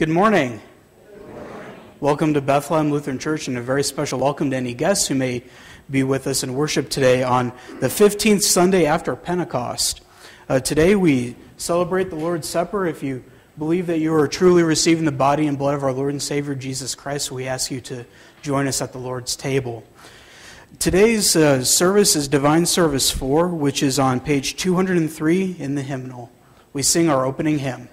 Good morning. Welcome to Bethlehem Lutheran Church, and a very special welcome to any guests who may be with us in worship today on the 15th Sunday after Pentecost. Uh, today we celebrate the Lord's Supper. If you believe that you are truly receiving the body and blood of our Lord and Savior Jesus Christ, we ask you to join us at the Lord's table. Today's uh, service is Divine Service 4, which is on page 203 in the hymnal. We sing our opening hymn.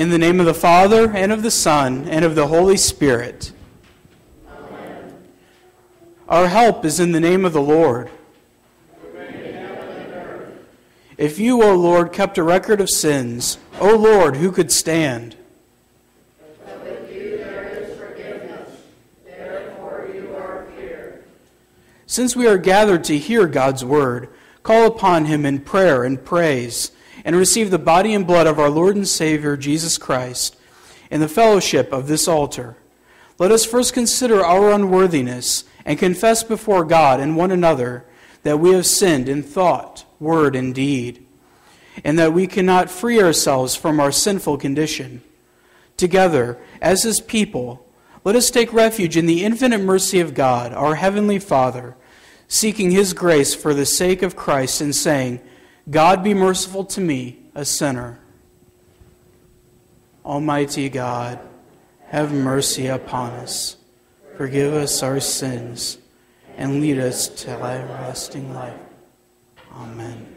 In the name of the Father, and of the Son, and of the Holy Spirit. Amen. Our help is in the name of the Lord. If you, O Lord, kept a record of sins, O Lord, who could stand? Since we are gathered to hear God's word, call upon him in prayer and praise and receive the body and blood of our Lord and Savior Jesus Christ in the fellowship of this altar. Let us first consider our unworthiness and confess before God and one another that we have sinned in thought, word, and deed, and that we cannot free ourselves from our sinful condition. Together, as His people, let us take refuge in the infinite mercy of God, our Heavenly Father, seeking His grace for the sake of Christ and saying, God be merciful to me, a sinner. Almighty God, have mercy upon us. Forgive us our sins and lead us to everlasting life. Amen.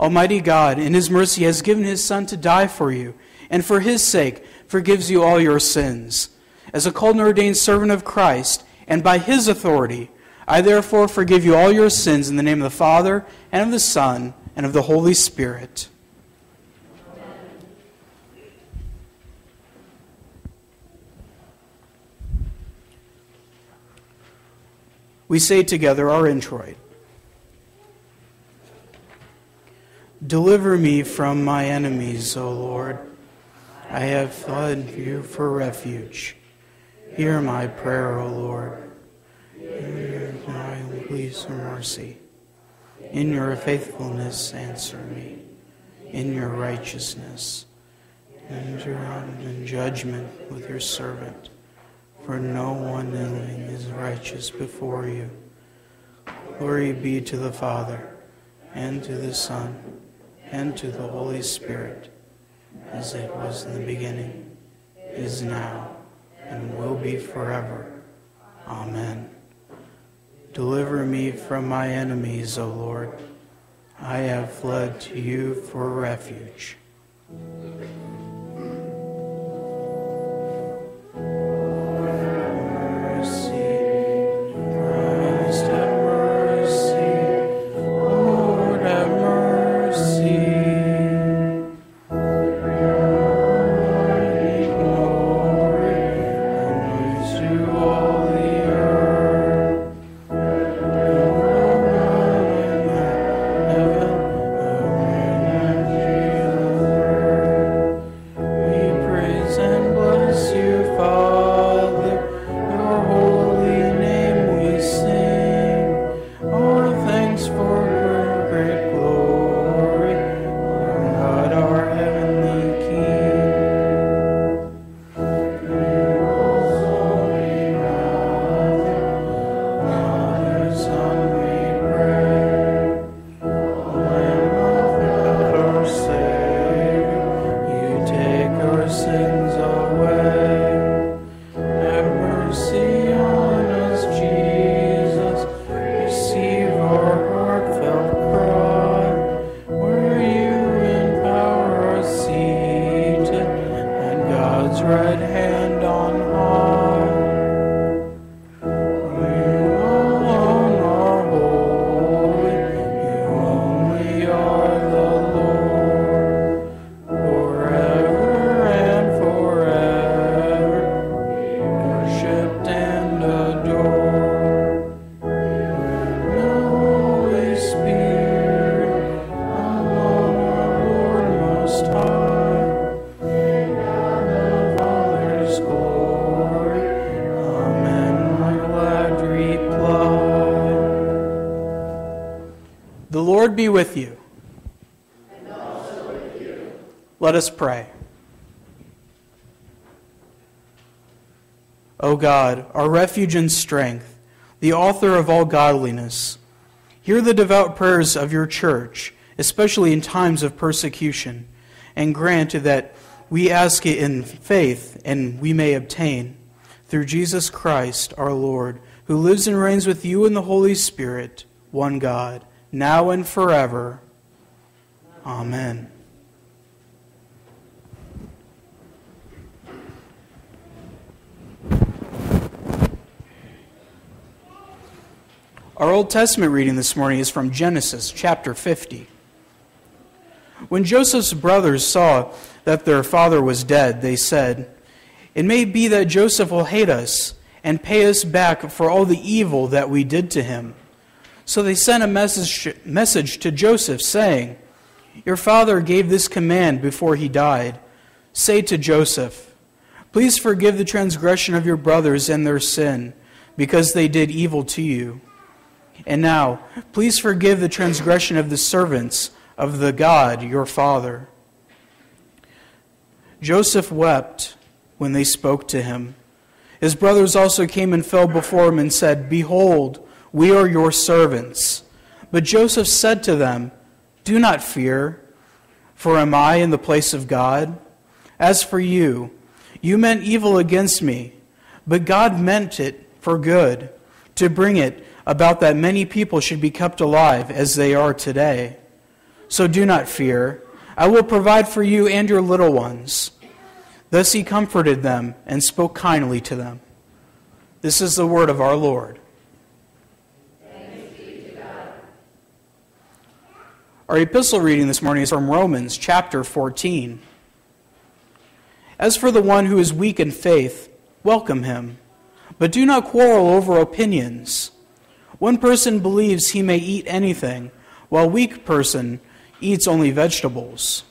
Almighty God, in His mercy, has given His Son to die for you, and for His sake forgives you all your sins. As a called and ordained servant of Christ, and by His authority, I therefore forgive you all your sins in the name of the Father, and of the Son, and of the Holy Spirit. We say together our introit. Deliver me from my enemies, O Lord. I have fled you for refuge. Hear my prayer, O Lord. In your pleas for mercy. In your faithfulness, answer me. In your righteousness, enter in judgment with your servant. For no one living is righteous before you. Glory be to the Father, and to the Son, and to the Holy Spirit, as it was in the beginning, is now and will be forever. Amen. Deliver me from my enemies, O Lord. I have fled to you for refuge. With you. With you. Let us pray. O God, our refuge and strength, the author of all godliness, hear the devout prayers of your church, especially in times of persecution, and grant that we ask it in faith and we may obtain. Through Jesus Christ our Lord, who lives and reigns with you in the Holy Spirit, one God now and forever. Amen. Our Old Testament reading this morning is from Genesis chapter 50. When Joseph's brothers saw that their father was dead, they said, It may be that Joseph will hate us and pay us back for all the evil that we did to him. So they sent a message, message to Joseph saying, Your father gave this command before he died. Say to Joseph, Please forgive the transgression of your brothers and their sin, because they did evil to you. And now, please forgive the transgression of the servants of the God your father. Joseph wept when they spoke to him. His brothers also came and fell before him and said, Behold, we are your servants. But Joseph said to them, Do not fear, for am I in the place of God? As for you, you meant evil against me, but God meant it for good, to bring it about that many people should be kept alive as they are today. So do not fear. I will provide for you and your little ones. Thus he comforted them and spoke kindly to them. This is the word of our Lord. Our epistle reading this morning is from Romans chapter 14. As for the one who is weak in faith, welcome him, but do not quarrel over opinions. One person believes he may eat anything, while a weak person eats only vegetables.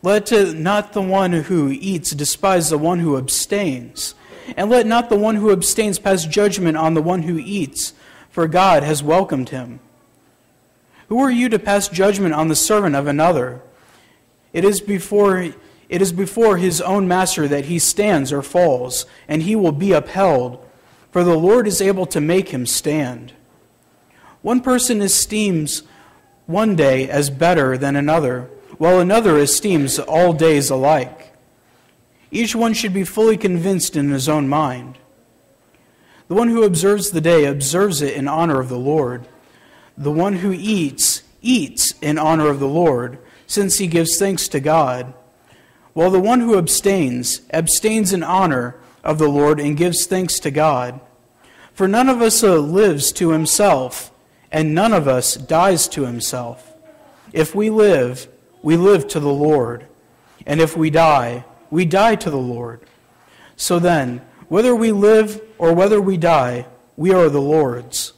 Let not the one who eats despise the one who abstains, And let not the one who abstains pass judgment on the one who eats, for God has welcomed him. Who are you to pass judgment on the servant of another? It is before it is before his own master that he stands or falls, and he will be upheld, for the Lord is able to make him stand. One person esteems one day as better than another, while another esteems all days alike. Each one should be fully convinced in his own mind. The one who observes the day observes it in honor of the Lord. The one who eats, eats in honor of the Lord, since he gives thanks to God. While the one who abstains, abstains in honor of the Lord and gives thanks to God. For none of us uh, lives to himself, and none of us dies to himself. If we live, we live to the Lord. And if we die, we die to the Lord. So then, whether we live or whether we die, we are the Lord's.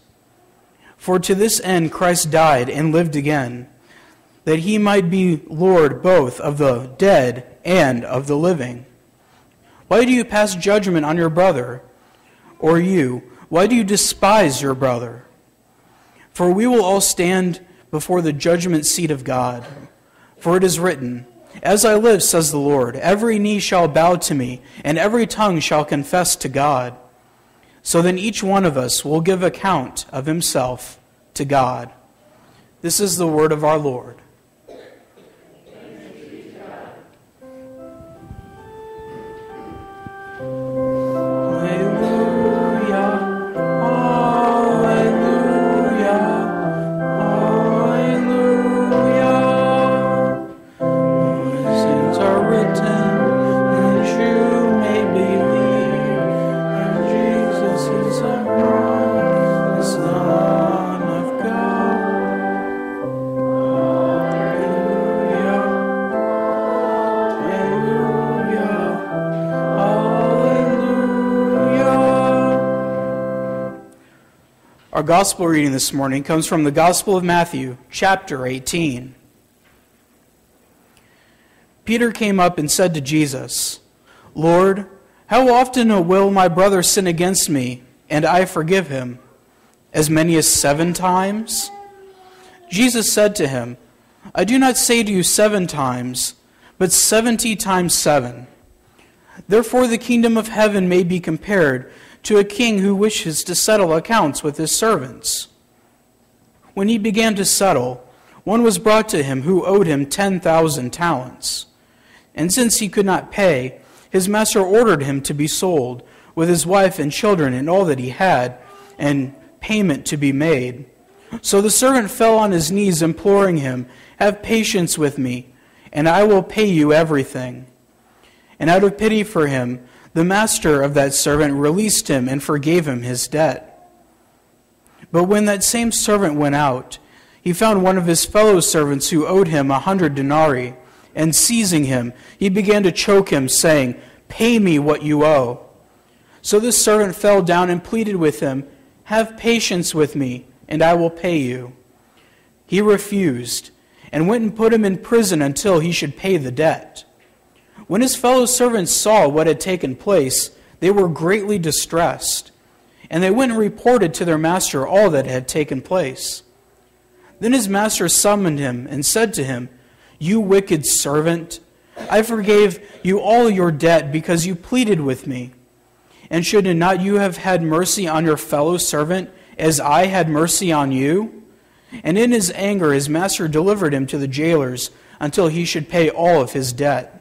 For to this end Christ died and lived again, that he might be Lord both of the dead and of the living. Why do you pass judgment on your brother? Or you, why do you despise your brother? For we will all stand before the judgment seat of God. For it is written, As I live, says the Lord, every knee shall bow to me, and every tongue shall confess to God. So then each one of us will give account of himself to God. This is the word of our Lord. Gospel reading this morning comes from the Gospel of Matthew, chapter 18. Peter came up and said to Jesus, Lord, how often will my brother sin against me, and I forgive him? As many as seven times? Jesus said to him, I do not say to you seven times, but seventy times seven. Therefore the kingdom of heaven may be compared to a king who wishes to settle accounts with his servants. When he began to settle, one was brought to him who owed him 10,000 talents. And since he could not pay, his master ordered him to be sold, with his wife and children and all that he had, and payment to be made. So the servant fell on his knees, imploring him, Have patience with me, and I will pay you everything. And out of pity for him, the master of that servant released him and forgave him his debt. But when that same servant went out, he found one of his fellow servants who owed him a hundred denarii, and seizing him, he began to choke him, saying, Pay me what you owe. So this servant fell down and pleaded with him, Have patience with me, and I will pay you. He refused, and went and put him in prison until he should pay the debt. When his fellow servants saw what had taken place, they were greatly distressed, and they went and reported to their master all that had taken place. Then his master summoned him and said to him, You wicked servant, I forgave you all your debt because you pleaded with me. And should not you have had mercy on your fellow servant as I had mercy on you? And in his anger, his master delivered him to the jailers until he should pay all of his debt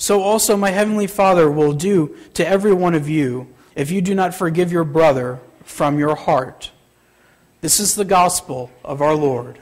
so also my heavenly Father will do to every one of you if you do not forgive your brother from your heart. This is the gospel of our Lord.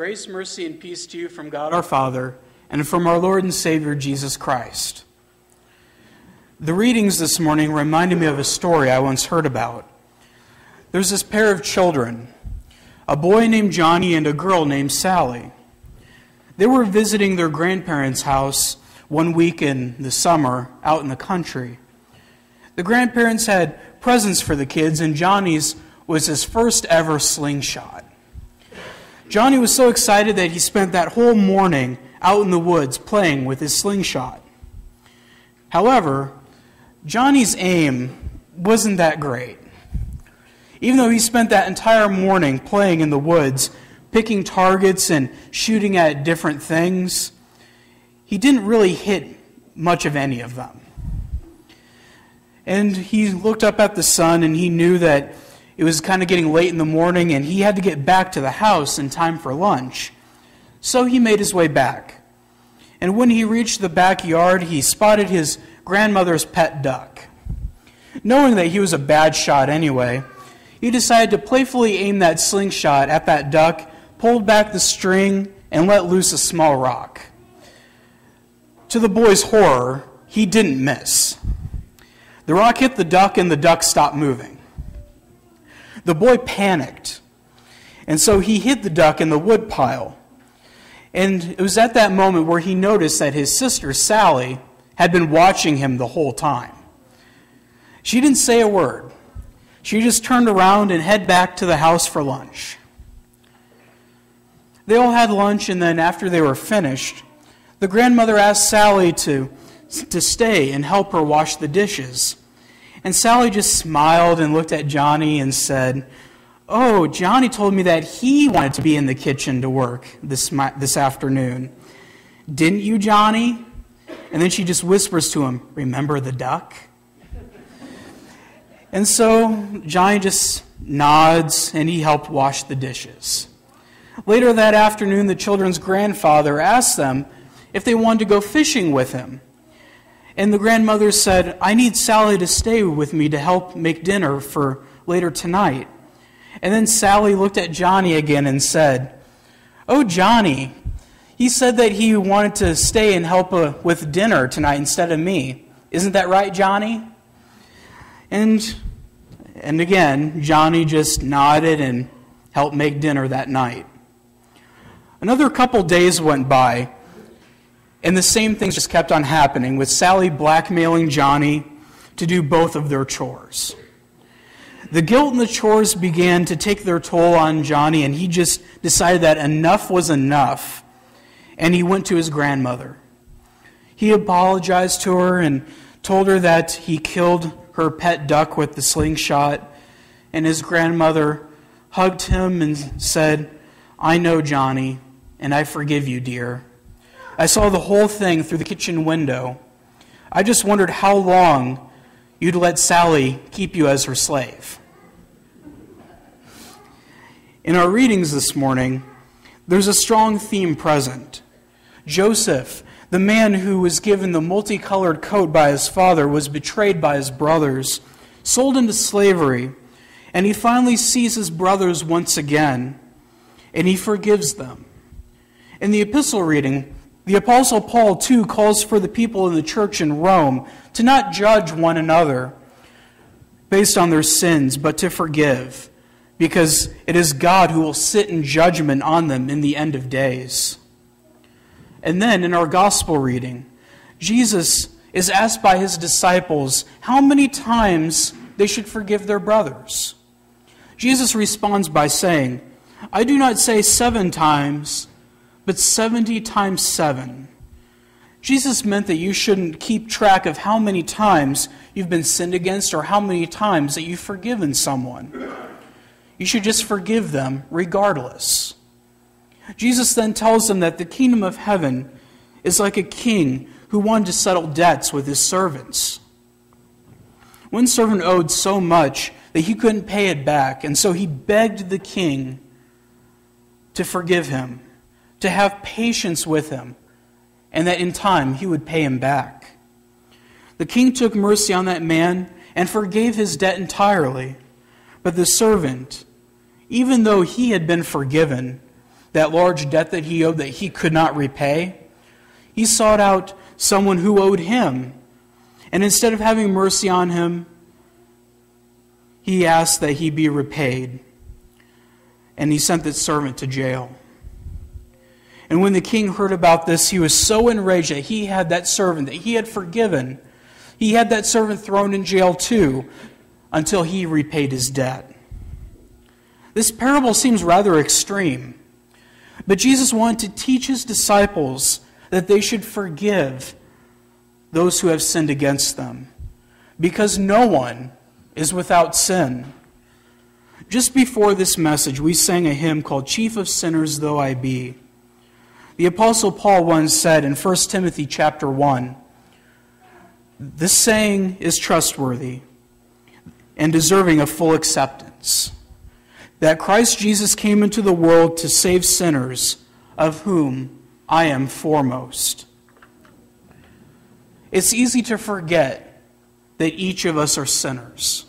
Grace, mercy, and peace to you from God our Father and from our Lord and Savior Jesus Christ. The readings this morning reminded me of a story I once heard about. There's this pair of children, a boy named Johnny and a girl named Sally. They were visiting their grandparents' house one week in the summer out in the country. The grandparents had presents for the kids, and Johnny's was his first ever slingshot. Johnny was so excited that he spent that whole morning out in the woods playing with his slingshot. However, Johnny's aim wasn't that great. Even though he spent that entire morning playing in the woods, picking targets and shooting at different things, he didn't really hit much of any of them. And he looked up at the sun and he knew that it was kind of getting late in the morning, and he had to get back to the house in time for lunch. So he made his way back. And when he reached the backyard, he spotted his grandmother's pet duck. Knowing that he was a bad shot anyway, he decided to playfully aim that slingshot at that duck, pulled back the string, and let loose a small rock. To the boy's horror, he didn't miss. The rock hit the duck, and the duck stopped moving. The boy panicked. And so he hid the duck in the woodpile. And it was at that moment where he noticed that his sister, Sally, had been watching him the whole time. She didn't say a word. She just turned around and head back to the house for lunch. They all had lunch, and then after they were finished, the grandmother asked Sally to, to stay and help her wash the dishes. And Sally just smiled and looked at Johnny and said, Oh, Johnny told me that he wanted to be in the kitchen to work this, this afternoon. Didn't you, Johnny? And then she just whispers to him, Remember the duck? And so Johnny just nods and he helped wash the dishes. Later that afternoon, the children's grandfather asked them if they wanted to go fishing with him. And the grandmother said, I need Sally to stay with me to help make dinner for later tonight. And then Sally looked at Johnny again and said, Oh, Johnny, he said that he wanted to stay and help uh, with dinner tonight instead of me. Isn't that right, Johnny? And, and again, Johnny just nodded and helped make dinner that night. Another couple days went by, and the same things just kept on happening, with Sally blackmailing Johnny to do both of their chores. The guilt and the chores began to take their toll on Johnny, and he just decided that enough was enough, and he went to his grandmother. He apologized to her and told her that he killed her pet duck with the slingshot, and his grandmother hugged him and said, I know, Johnny, and I forgive you, dear. I saw the whole thing through the kitchen window. I just wondered how long you'd let Sally keep you as her slave. In our readings this morning, there's a strong theme present. Joseph, the man who was given the multicolored coat by his father, was betrayed by his brothers, sold into slavery, and he finally sees his brothers once again, and he forgives them. In the epistle reading, the Apostle Paul, too, calls for the people in the church in Rome to not judge one another based on their sins, but to forgive, because it is God who will sit in judgment on them in the end of days. And then in our gospel reading, Jesus is asked by his disciples how many times they should forgive their brothers. Jesus responds by saying, I do not say seven times but 70 times 7. Jesus meant that you shouldn't keep track of how many times you've been sinned against or how many times that you've forgiven someone. You should just forgive them regardless. Jesus then tells them that the kingdom of heaven is like a king who wanted to settle debts with his servants. One servant owed so much that he couldn't pay it back, and so he begged the king to forgive him to have patience with him, and that in time he would pay him back. The king took mercy on that man and forgave his debt entirely. But the servant, even though he had been forgiven, that large debt that he owed that he could not repay, he sought out someone who owed him. And instead of having mercy on him, he asked that he be repaid. And he sent that servant to jail. And when the king heard about this, he was so enraged that he had that servant that he had forgiven. He had that servant thrown in jail too until he repaid his debt. This parable seems rather extreme, but Jesus wanted to teach his disciples that they should forgive those who have sinned against them, because no one is without sin. Just before this message, we sang a hymn called Chief of Sinners Though I Be. The apostle Paul once said in 1 Timothy chapter 1, this saying is trustworthy and deserving of full acceptance that Christ Jesus came into the world to save sinners, of whom I am foremost. It's easy to forget that each of us are sinners.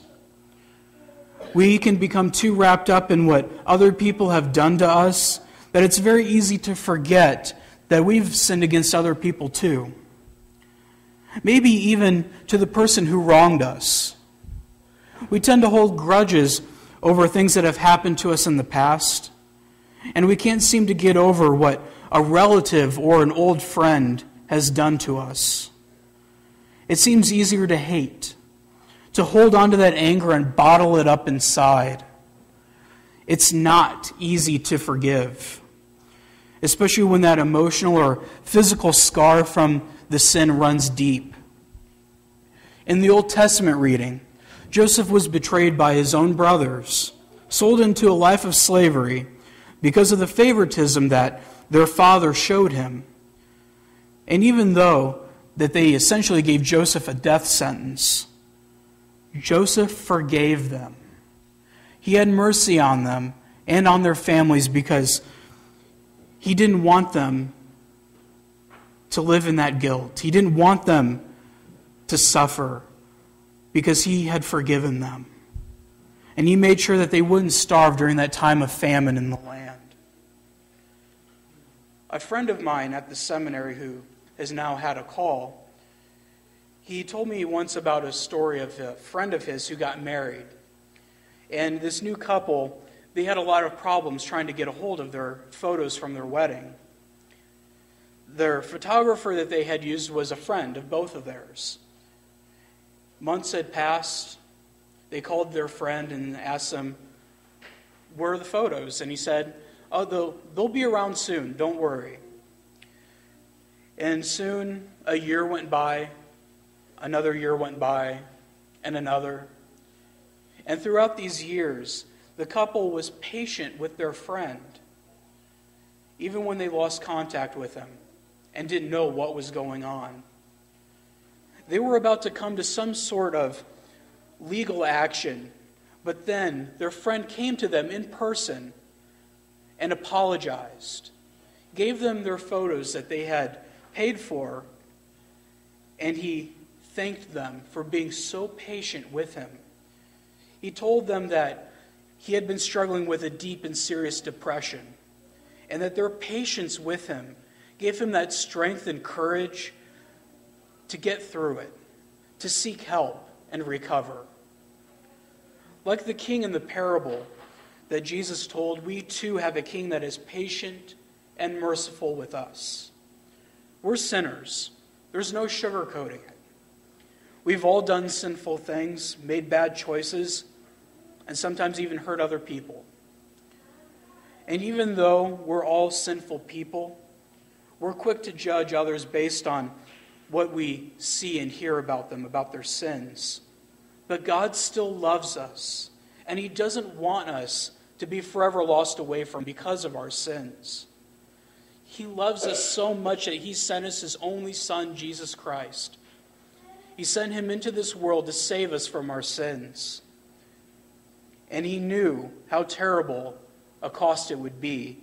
We can become too wrapped up in what other people have done to us that it's very easy to forget that we've sinned against other people too. Maybe even to the person who wronged us. We tend to hold grudges over things that have happened to us in the past, and we can't seem to get over what a relative or an old friend has done to us. It seems easier to hate, to hold on to that anger and bottle it up inside. It's not easy to forgive, especially when that emotional or physical scar from the sin runs deep. In the Old Testament reading, Joseph was betrayed by his own brothers, sold into a life of slavery because of the favoritism that their father showed him. And even though that they essentially gave Joseph a death sentence. Joseph forgave them. He had mercy on them and on their families because he didn't want them to live in that guilt. He didn't want them to suffer because he had forgiven them. And he made sure that they wouldn't starve during that time of famine in the land. A friend of mine at the seminary who has now had a call. He told me once about a story of a friend of his who got married. And this new couple, they had a lot of problems trying to get a hold of their photos from their wedding. Their photographer that they had used was a friend of both of theirs. Months had passed. They called their friend and asked him, Where are the photos? And he said, Oh, they'll, they'll be around soon. Don't worry. And soon a year went by, another year went by, and another. And throughout these years, the couple was patient with their friend, even when they lost contact with him and didn't know what was going on. They were about to come to some sort of legal action, but then their friend came to them in person and apologized, gave them their photos that they had paid for, and he thanked them for being so patient with him. He told them that he had been struggling with a deep and serious depression, and that their patience with him gave him that strength and courage to get through it, to seek help and recover. Like the king in the parable that Jesus told, we too have a king that is patient and merciful with us. We're sinners. There's no sugarcoating it. We've all done sinful things, made bad choices, and sometimes even hurt other people. And even though we're all sinful people, we're quick to judge others based on what we see and hear about them, about their sins. But God still loves us, and He doesn't want us to be forever lost away from because of our sins. He loves us so much that He sent us His only Son, Jesus Christ. He sent Him into this world to save us from our sins. And He knew how terrible a cost it would be.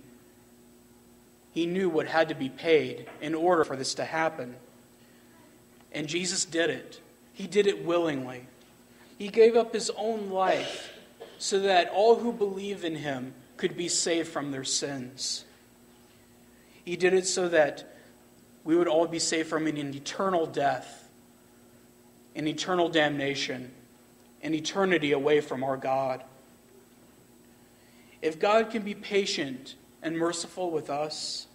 He knew what had to be paid in order for this to happen. And Jesus did it. He did it willingly. He gave up His own life so that all who believe in Him could be saved from their sins. He did it so that we would all be saved from an eternal death, an eternal damnation, an eternity away from our God. If God can be patient and merciful with us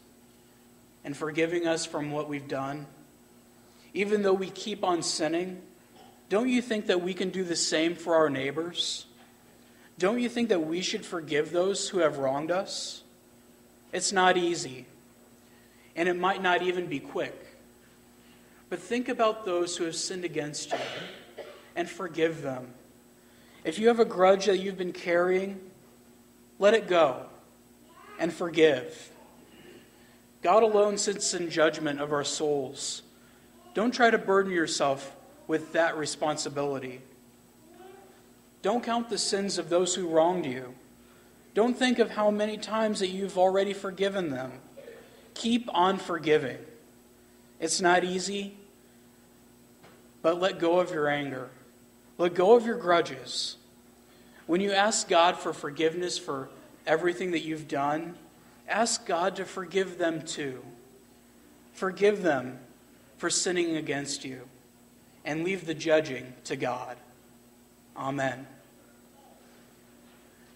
and forgiving us from what we've done, even though we keep on sinning, don't you think that we can do the same for our neighbors? Don't you think that we should forgive those who have wronged us? It's not easy, and it might not even be quick. But think about those who have sinned against you and forgive them. If you have a grudge that you've been carrying, let it go and forgive. God alone sits in judgment of our souls. Don't try to burden yourself with that responsibility. Don't count the sins of those who wronged you. Don't think of how many times that you've already forgiven them. Keep on forgiving. It's not easy, but let go of your anger. Let go of your grudges. When you ask God for forgiveness for everything that you've done, ask God to forgive them too. Forgive them for sinning against you and leave the judging to God. Amen.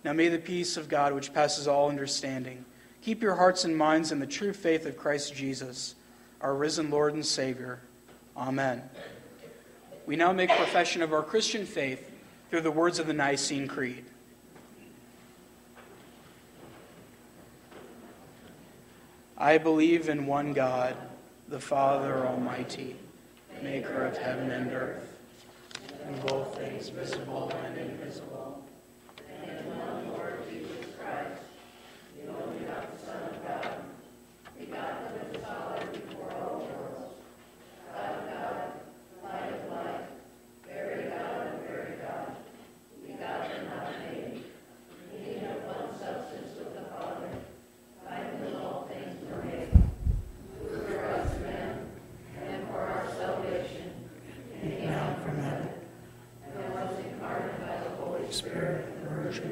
Now may the peace of God, which passes all understanding, keep your hearts and minds in the true faith of Christ Jesus, our risen Lord and Savior. Amen. We now make profession of our Christian faith through the words of the Nicene Creed. I believe in one God, the Father Almighty, maker of heaven and earth, and both things visible and invisible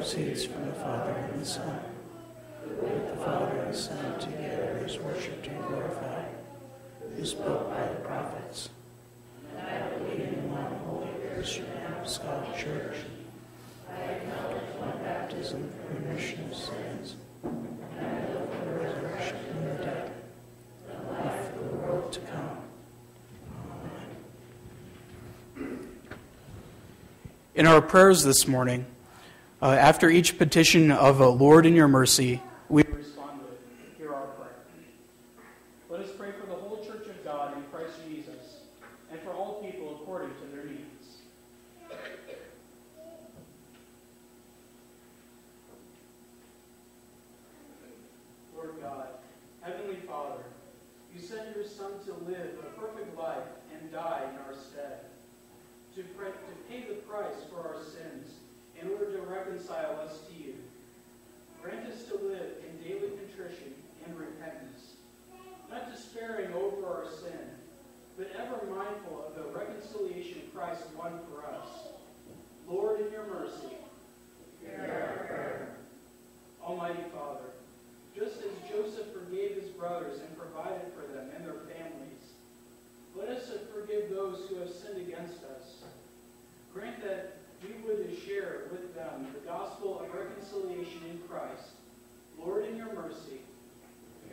proceeds from the Father and the Son, with the Father and the Son together is worshipped and glorified, who spoke by the prophets. And I believe in one holy Christian apostolic church. I acknowledge one baptism for remission of sins. And I look for the resurrection from the dead, the life of the world to come. Amen. In our prayers this morning, uh, after each petition of a Lord in your mercy, we respond with, Hear our prayer. Let us pray for the whole church of God in Christ Jesus and for all people according to their needs. Lord God, Heavenly Father, you sent your Son to live a perfect life and die in our stead, to, pray, to pay the price for our sins in order to reconcile us to you. Grant us to live in daily contrition and repentance, not despairing over our sin, but ever mindful of the reconciliation Christ won for us. Lord, in your mercy, Almighty Father, just as Joseph forgave his brothers and provided for them and their families, let us forgive those who have sinned against us. Grant that we would share with them the gospel of reconciliation in Christ. Lord, in your mercy,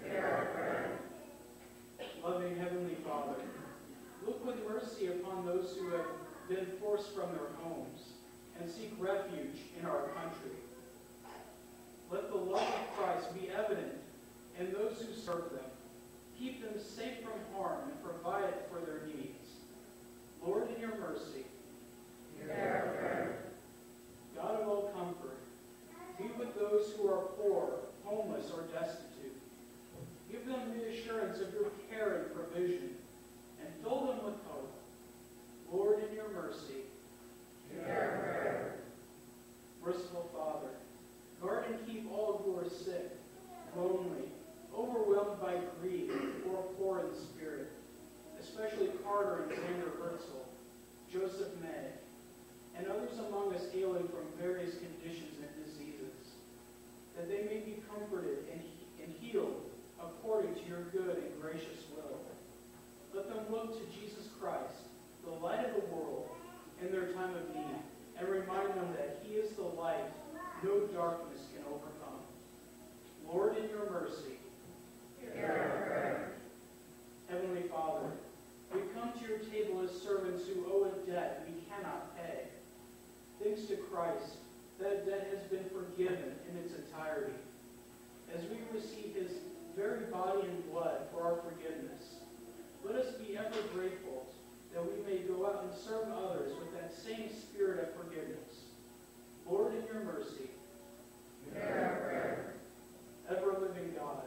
hear our prayer. Loving Heavenly Father, look with mercy upon those who have been forced from their homes and seek refuge in our country. Let the love of Christ be evident in those who serve them. Keep them safe from harm and provide for their needs. Lord, in your mercy, God of all comfort, be with those who are poor, homeless, or destitute. Give them reassurance of your care and provision, and fill them with hope. Lord, in your mercy, hear our prayer. Merciful Father, guard and keep all who are sick, lonely, overwhelmed by grief, or poor in spirit, especially Carter and Xander Herzl, Joseph May, and others among us ailing from various conditions and diseases, that they may be comforted and, and healed according to your good and gracious will. Let them look to Jesus Christ, the light of the world, in their time of need, and remind them that he is the light no darkness can overcome. Lord, in your mercy, Heavenly Father, we come to your table as servants who owe a debt we cannot pay. Thanks to Christ, that debt has been forgiven in its entirety. As we receive his very body and blood for our forgiveness, let us be ever grateful that we may go out and serve others with that same spirit of forgiveness. Lord, in your mercy, ever living God,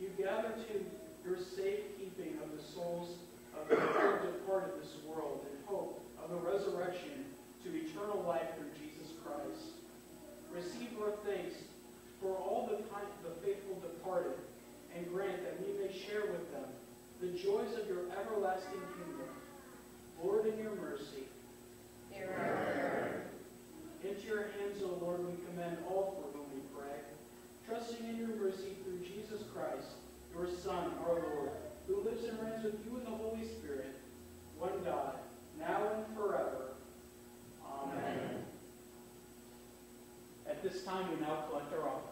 you gather to your safekeeping of the souls of the departed this world in hope of the resurrection to eternal life through Jesus Christ. Receive our thanks for all the, kind, the faithful departed, and grant that we may share with them the joys of your everlasting kingdom. Lord, in your mercy. Into your hands, O Lord, we commend all for whom we pray, trusting in your mercy through Jesus Christ, your Son, our Lord, who lives and reigns with you in the Holy Spirit, one God, now and forever. Amen. Amen. At this time, we now collect our offerings.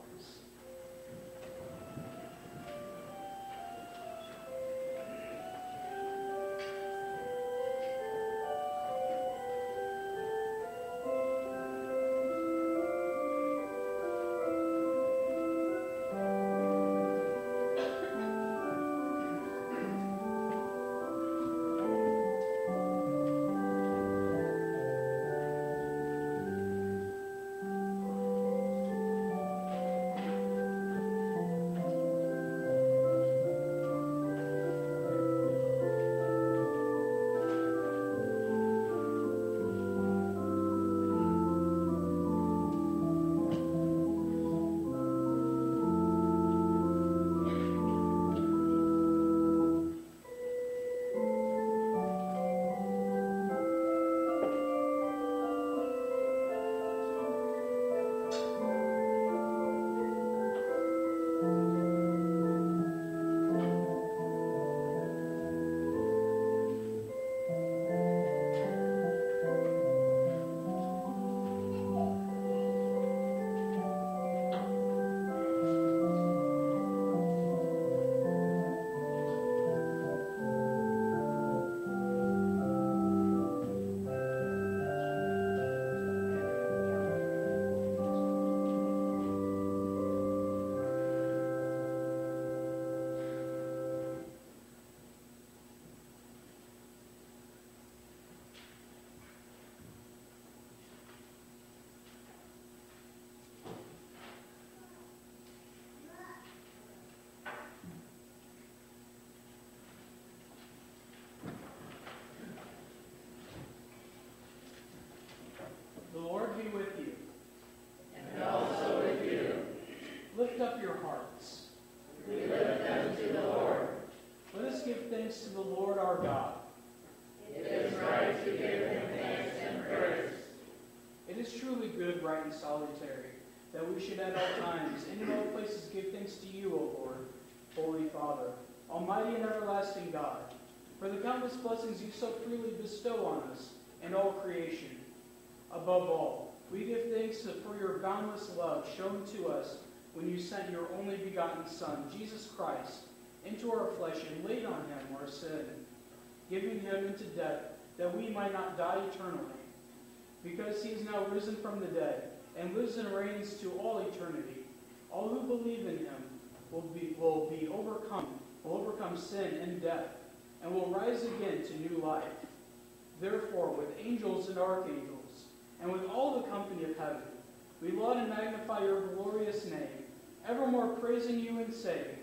For the countless blessings you so freely bestow on us and all creation. Above all, we give thanks for your boundless love shown to us when you sent your only begotten Son, Jesus Christ, into our flesh and laid on him our sin, giving him into death that we might not die eternally. Because he is now risen from the dead and lives and reigns to all eternity, all who believe in him will be, will be overcome, will overcome sin and death, and will rise again to new life. Therefore, with angels and archangels, and with all the company of heaven, we laud and magnify your glorious name, evermore praising you and saying,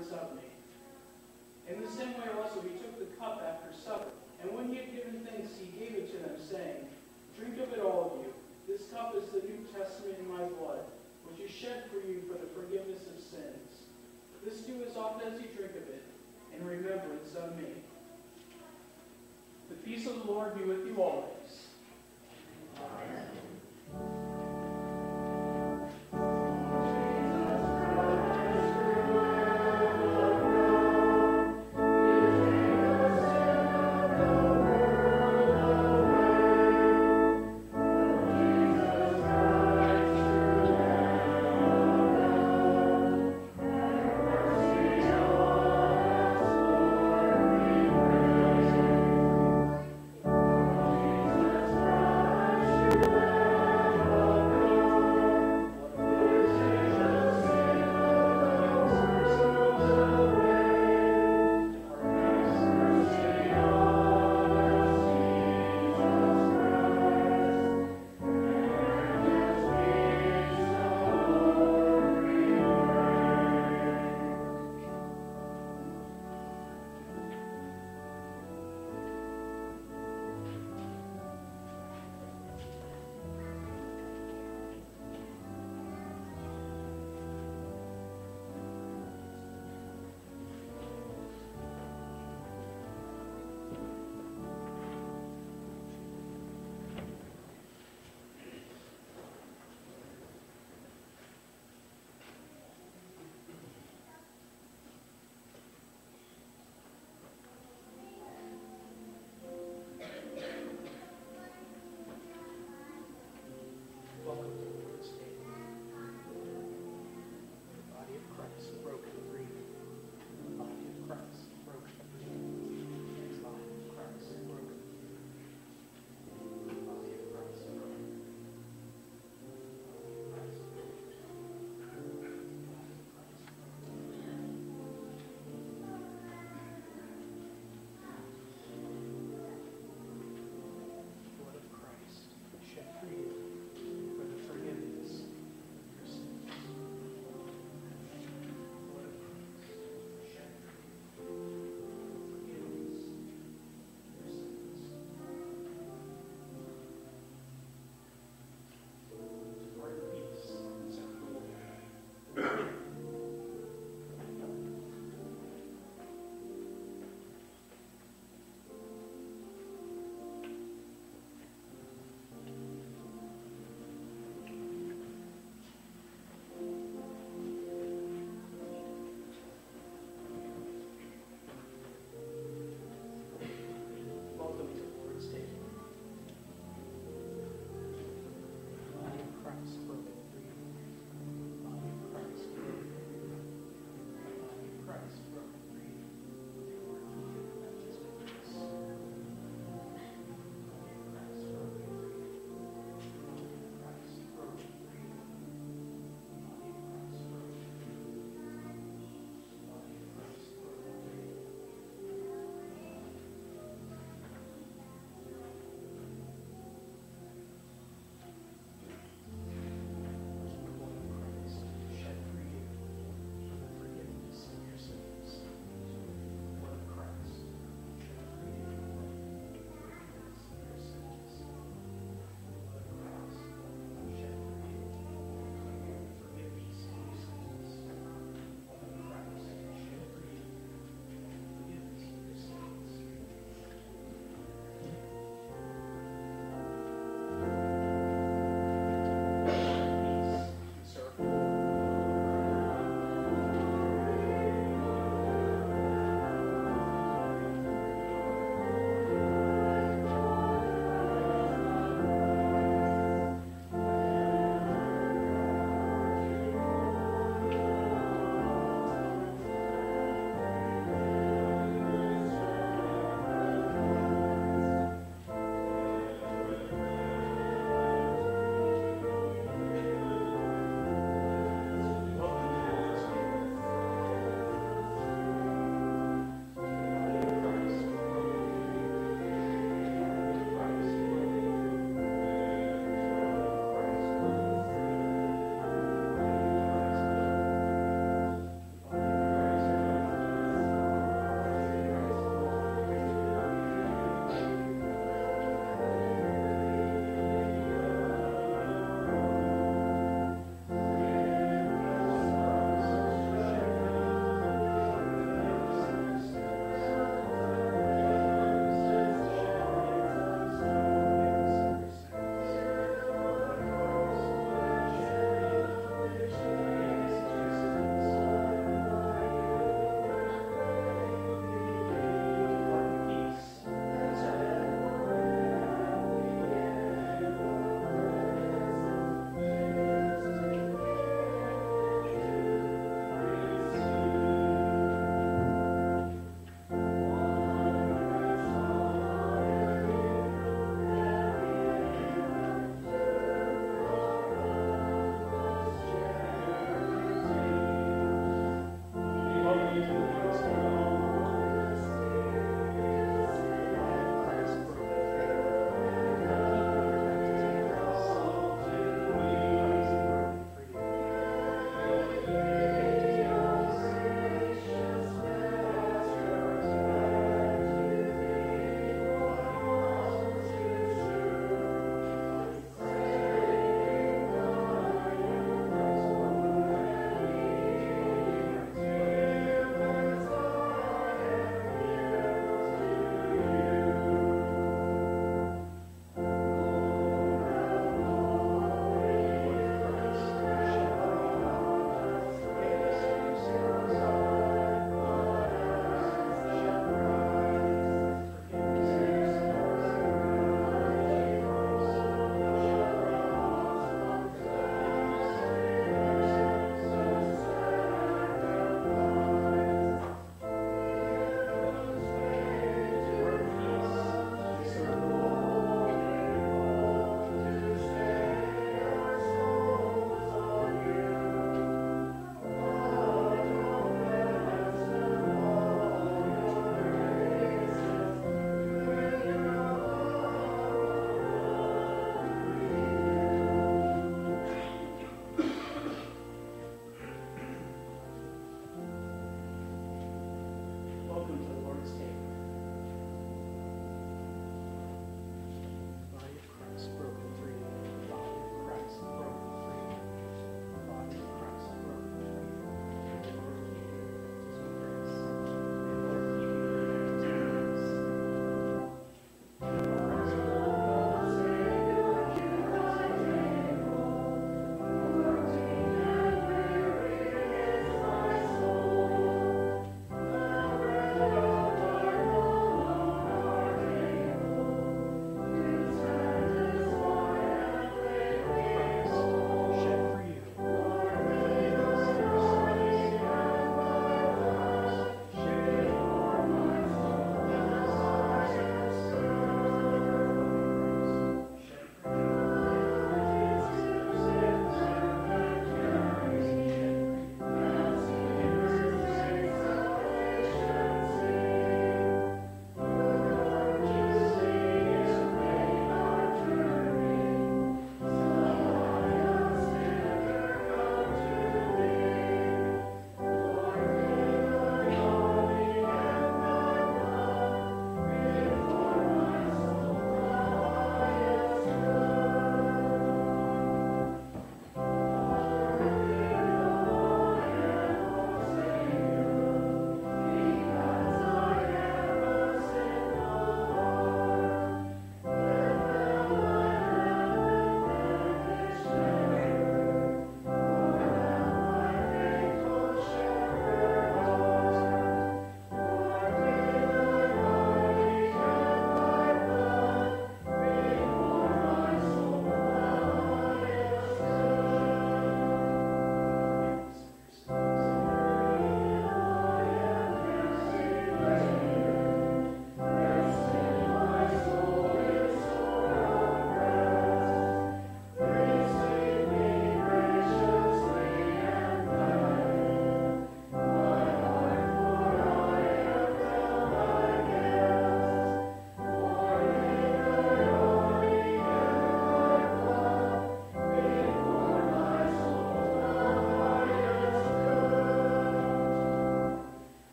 remembrance of. In the same way also he took the cup after supper, and when he had given thanks, he gave it to them, saying, Drink of it, all of you. This cup is the New Testament in my blood, which is shed for you for the forgiveness of sins. This do as often as you drink of it, in remembrance of me. The peace of the Lord be with you always. Amen.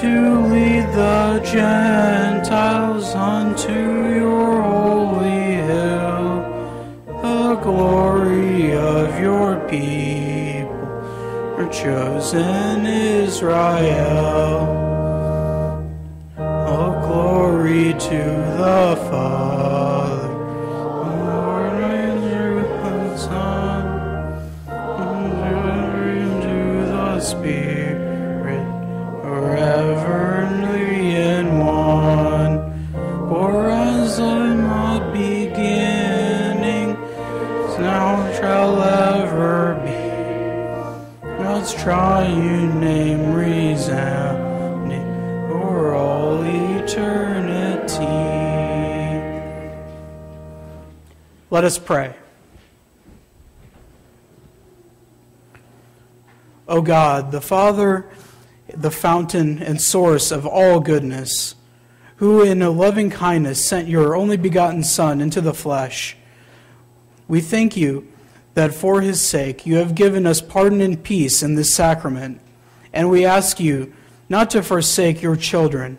To lead the Gentiles unto your holy hill, the glory of your people, your chosen Israel. Let us pray. O God, the Father, the fountain and source of all goodness, who in a loving kindness sent your only begotten Son into the flesh, we thank you that for his sake you have given us pardon and peace in this sacrament, and we ask you not to forsake your children,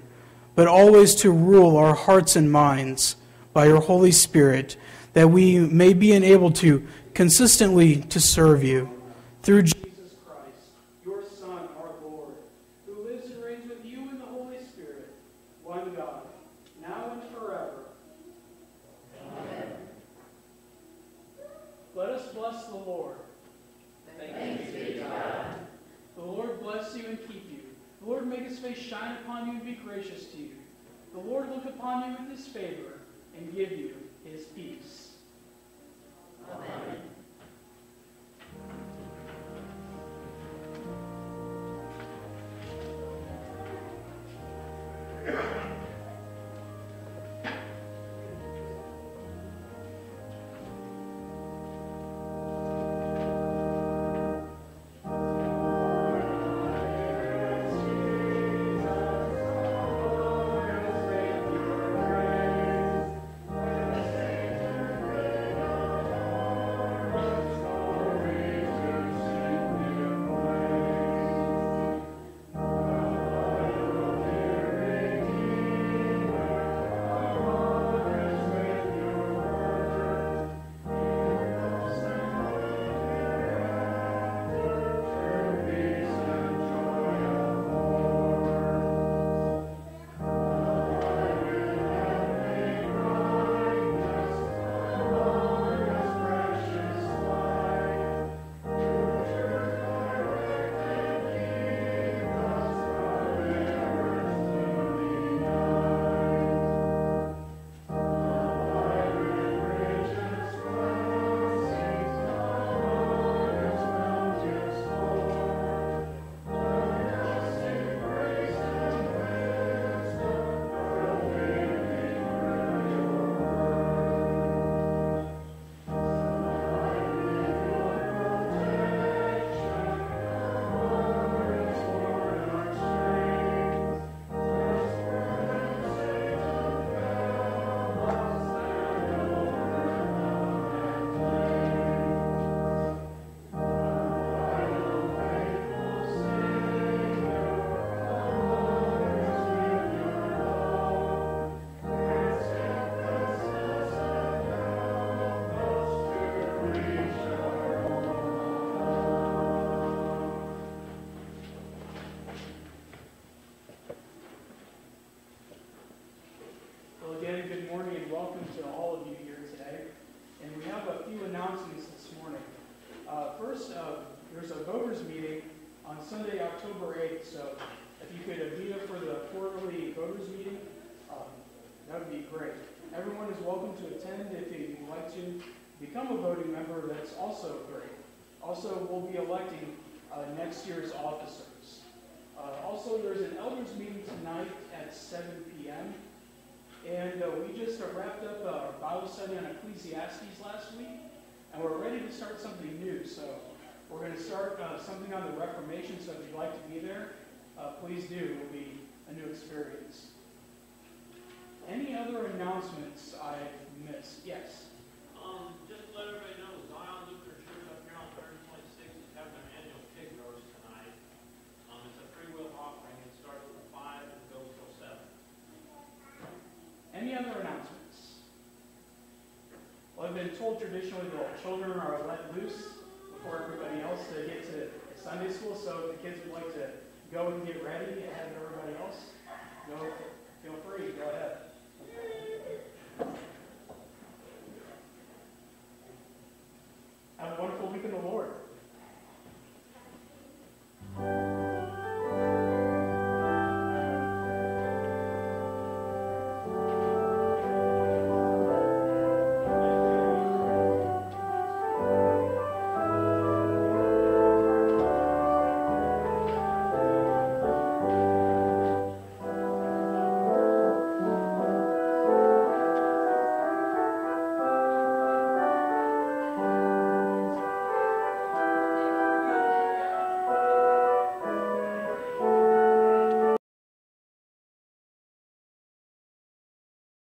but always to rule our hearts and minds by your Holy Spirit, that we may be enabled to consistently to serve you through Jesus Christ, your Son, our Lord, who lives and reigns with you in the Holy Spirit, one God, now and forever. Amen. Let us bless the Lord. Thanks be to God. The Lord bless you and keep you. The Lord make his face shine upon you and be gracious to you. The Lord look upon you with his favor and give you his peace. Amen. 8th. So if you could uh, be there for the quarterly voters meeting, um, that would be great. Everyone is welcome to attend if you'd like to become a voting member. That's also great. Also, we'll be electing uh, next year's officers. Uh, also, there's an elders meeting tonight at 7 p.m. And uh, we just uh, wrapped up uh, our Bible study on Ecclesiastes last week, and we're ready to start something new. So we're going to start uh, something on the Reformation, so if you'd like to be there, uh, please do. It will be a new experience. Any other announcements I've missed? Yes. Um, just let everybody know Zion Lutheran Church up here on 326 is having their annual pig roast tonight. Um, it's a free will offering. It starts from 5 and goes till 7. Any other announcements? Well, I've been told traditionally that children are let loose for everybody else to get to Sunday school. So if the kids would like to go and get ready ahead of everybody else, go, feel free, go ahead. I have one